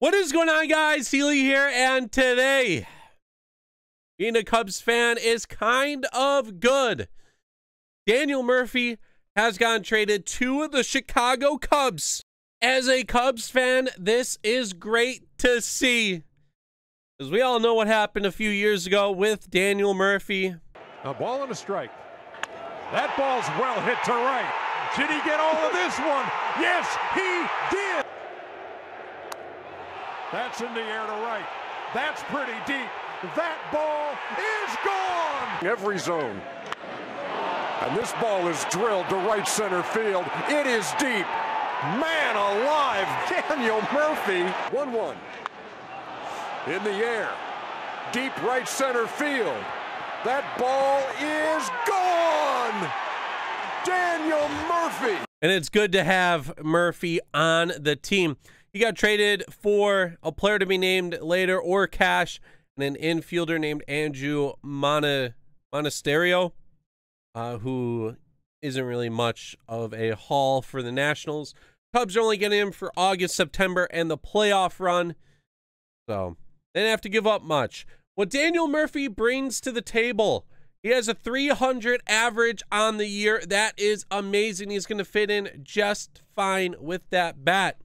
What is going on, guys? Healy here, and today, being a Cubs fan is kind of good. Daniel Murphy has gotten traded to the Chicago Cubs. As a Cubs fan, this is great to see. As we all know what happened a few years ago with Daniel Murphy. A ball and a strike. That ball's well hit to right. Did he get all of this one? Yes, he did. That's in the air to right. That's pretty deep. That ball is gone. Every zone. And this ball is drilled to right center field. It is deep. Man alive, Daniel Murphy. 1 1. In the air. Deep right center field. That ball is gone. Daniel Murphy. And it's good to have Murphy on the team. He got traded for a player to be named later or cash and an infielder named Andruw Mon- Monasterio, uh, who isn't really much of a haul for the Nationals. Cubs are only getting him for August, September, and the playoff run. So they didn't have to give up much. What Daniel Murphy brings to the table, he has a 300 average on the year. That is amazing. He's going to fit in just fine with that bat.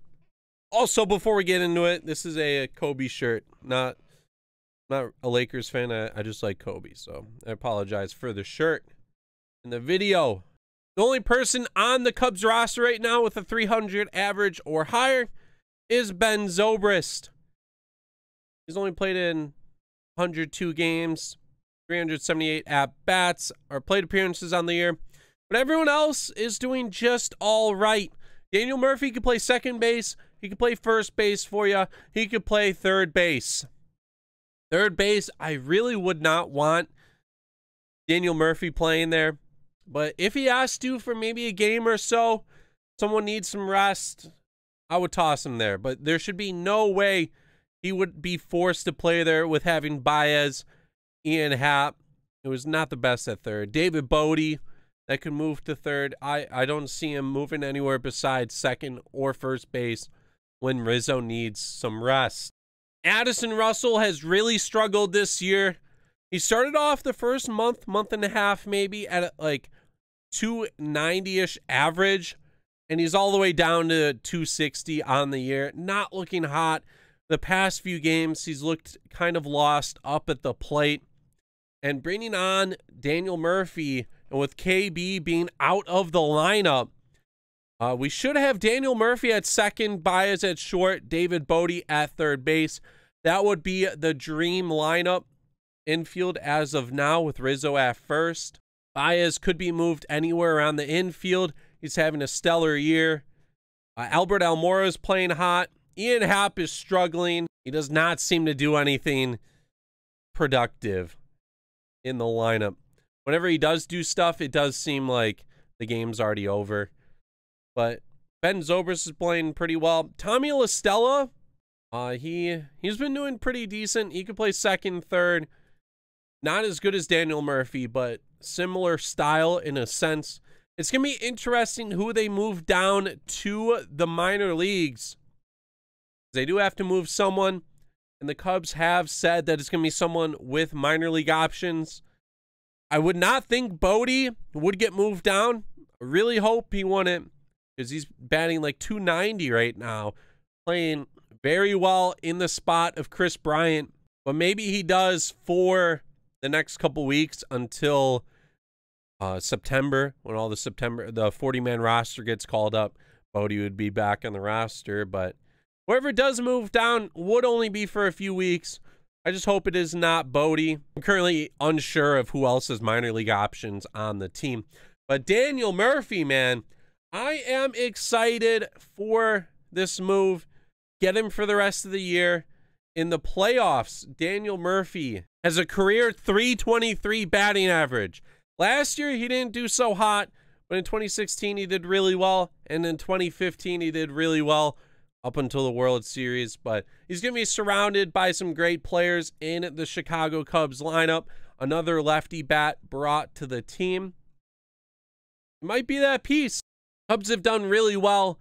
Also, before we get into it, this is a Kobe shirt. Not not a Lakers fan. I, I just like Kobe, so I apologize for the shirt in the video. The only person on the Cubs roster right now with a 300 average or higher is Ben Zobrist. He's only played in 102 games, 378 at bats, or plate appearances on the year. But everyone else is doing just all right. Daniel Murphy can play second base. He could play first base for you. He could play third base. Third base, I really would not want Daniel Murphy playing there. But if he asked to for maybe a game or so, someone needs some rest, I would toss him there. But there should be no way he would be forced to play there with having Baez, Ian Happ. It was not the best at third. David Bote, that could move to third. I, I don't see him moving anywhere besides second or first base when Rizzo needs some rest. Addison Russell has really struggled this year. He started off the first month, month and a half, maybe at like 290 ish average, and he's all the way down to 260 on the year. Not looking hot. The past few games, he's looked kind of lost up at the plate. And bringing on Daniel Murphy, and with KB being out of the lineup, uh, we should have Daniel Murphy at second, Baez at short, David Bote at third base. That would be the dream lineup infield as of now with Rizzo at first. Baez could be moved anywhere around the infield. He's having a stellar year. Uh, Albert Almora is playing hot. Ian Happ is struggling. He does not seem to do anything productive in the lineup. Whenever he does do stuff, it does seem like the game's already over. But Ben Zobrist is playing pretty well. Tommy La Stella, uh, he he's been doing pretty decent. He could play second, third. Not as good as Daniel Murphy, but similar style in a sense. It's gonna be interesting who they move down to the minor leagues. They do have to move someone, and the Cubs have said that it's gonna be someone with minor league options. I would not think Bote would get moved down. I really hope he wouldn't because he's batting like 290 right now, playing very well in the spot of Kris Bryant. But maybe he does for the next couple weeks until uh, September when all the September the 40 man roster gets called up. Bote would be back on the roster, but whoever does move down would only be for a few weeks. I just hope it is not Bote. I'm currently unsure of who else has minor league options on the team. But Daniel Murphy, man, I am excited for this move. Get him for the rest of the year. In the playoffs, Daniel Murphy has a career 323 batting average. Last year, he didn't do so hot, but in 2016, he did really well. And in 2015, he did really well up until the World Series. But he's going to be surrounded by some great players in the Chicago Cubs lineup. Another lefty bat brought to the team. It might be that piece Cubs have done really well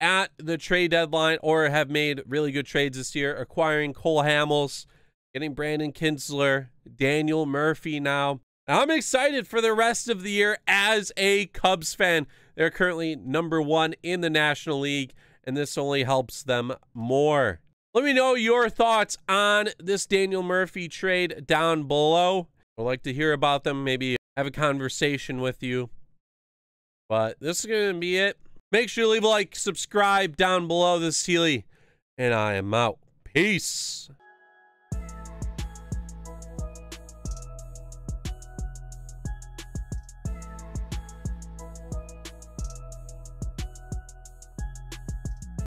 at the trade deadline or have made really good trades this year, acquiring Cole Hamels, getting Brandon Kintzler, Daniel Murphy now. I'm excited for the rest of the year as a Cubs fan. They're currently number one in the National League, and this only helps them more. Let me know your thoughts on this Daniel Murphy trade down below. I'd like to hear about them, maybe have a conversation with you. But this is going to be it. Make sure to leave a like, subscribe down below. This is Healy, and I am out. Peace.